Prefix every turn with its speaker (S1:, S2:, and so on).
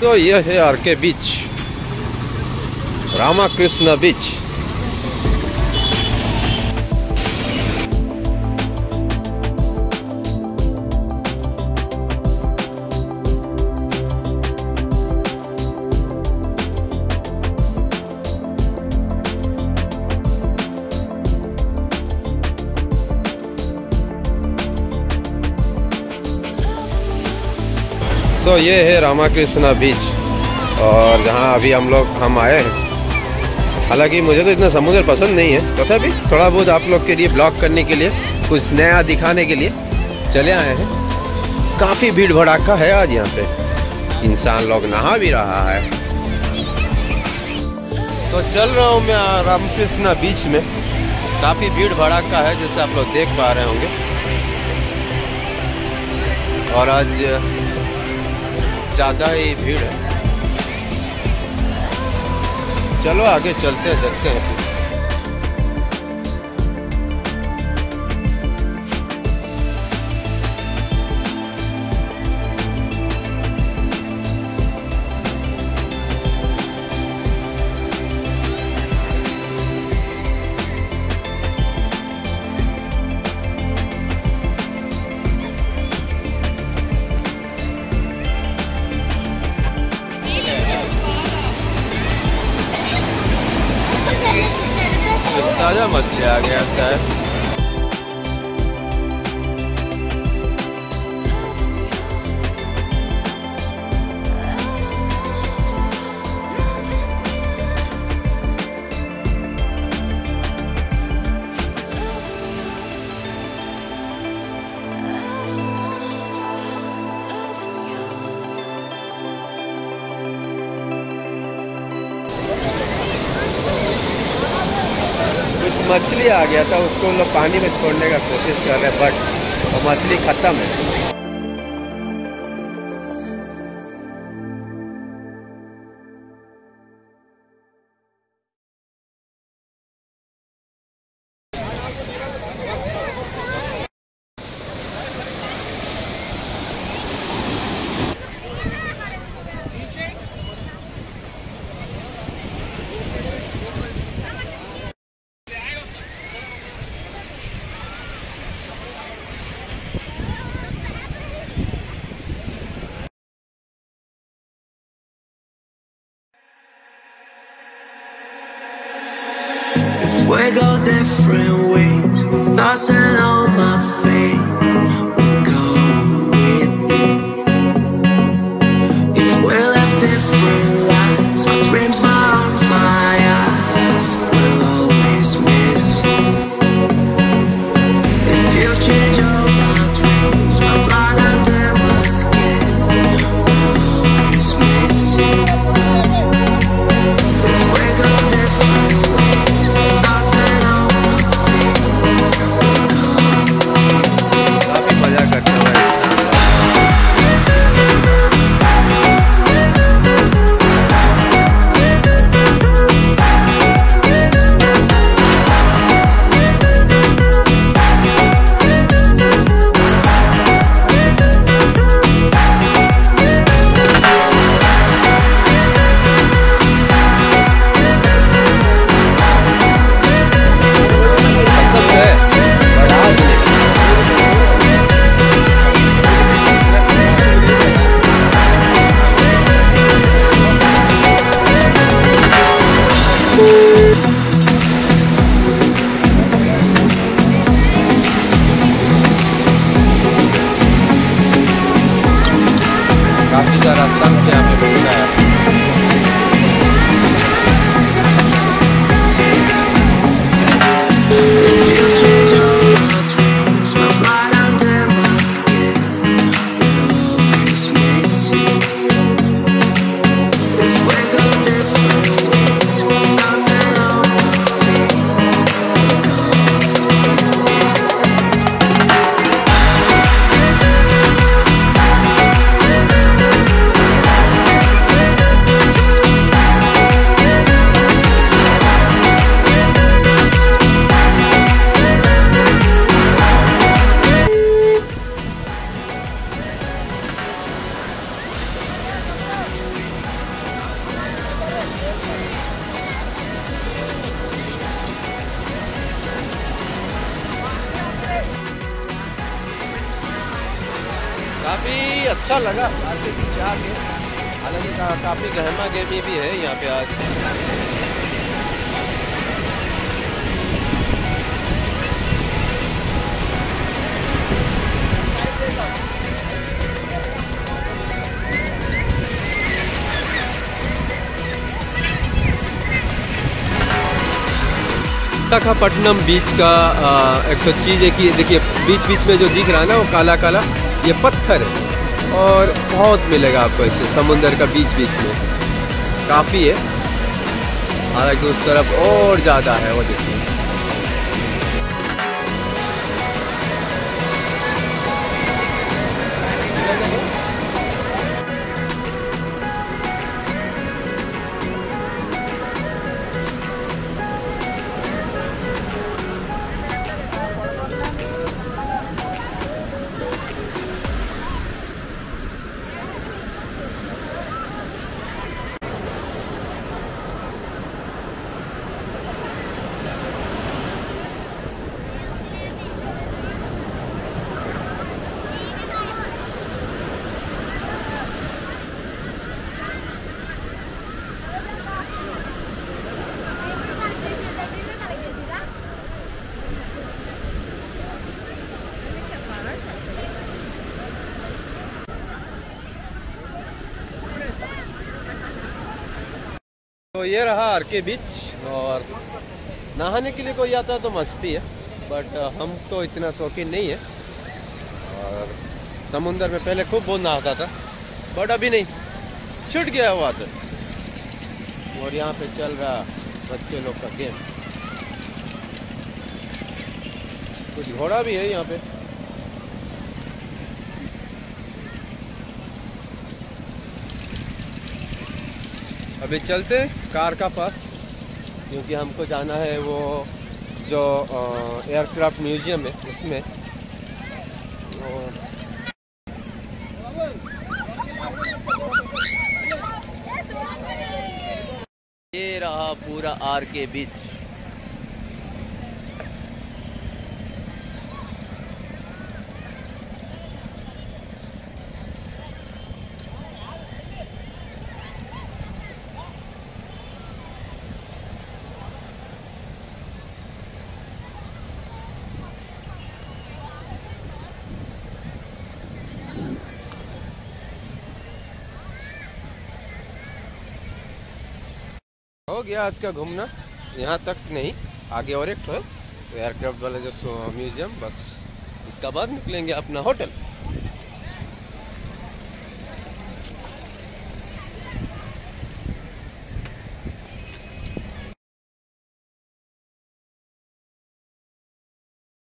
S1: सो ये है आर के बीच रामा कृष्ण बीच सो ये है रामाकृष्णा बीच और जहाँ अभी हम लोग, हम आए हैं। हालाँकि मुझे तो इतना समुद्र पसंद नहीं है। तथापि तो थोड़ा बहुत आप लोग के लिए ब्लॉग करने के लिए, कुछ नया दिखाने के लिए चले आए हैं। काफ़ी भीड़ भड़ाका है आज यहाँ पे। इंसान लोग नहा भी रहा है। तो चल रहा हूँ मैं रामकृष्णा बीच में। काफ़ी भीड़ भड़ाका है, जैसे आप लोग देख पा रहे होंगे। और आज ज़्यादा ही भीड़ है। चलो आगे चलते हैं देखते हैं। ताज़ा मछली आ गया था मछली आ गया था, उसको हम लोग पानी में छोड़ने का कोशिश कर रहे हैं बट मछली ख़त्म है।
S2: Different ways, thoughts and
S1: अच्छा लगा। आर के से आके हालाँकि का, काफ़ी गहमा गहमी भी है यहाँ पे आज। विशाखापट्टनम बीच का एक तो चीज़ है कि देखिए बीच बीच में जो दिख रहा है ना वो काला काला ये पत्थर है। और बहुत मिलेगा आपको इसे समुंदर का बीच बीच में। काफ़ी है। हालाँकि उस तरफ़ और ज़्यादा है वो देखिए। तो ये रहा आर के बीच और नहाने के लिए कोई आता है तो मस्ती है बट हम तो इतना शौकीन नहीं है। और समुंदर में पहले खूब बहुत नहाता था बट अभी नहीं, छूट गया हुआ तो। और यहाँ पे चल रहा बच्चे लोग का गेम कुछ घोड़ा भी है यहाँ पे। अभी चलते कार का पास। क्योंकि हमको जाना है वो जो एयरक्राफ्ट म्यूज़ियम है, उसमें। ये रहा पूरा आर के बीच हो गया आज का घूमना। यहाँ तक नहीं, आगे और एक एयरक्राफ्ट वाला जो म्यूज़ियम बस। इसका बाद निकलेंगे अपना होटल